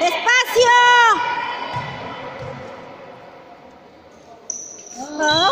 ¡Despacio! Ah.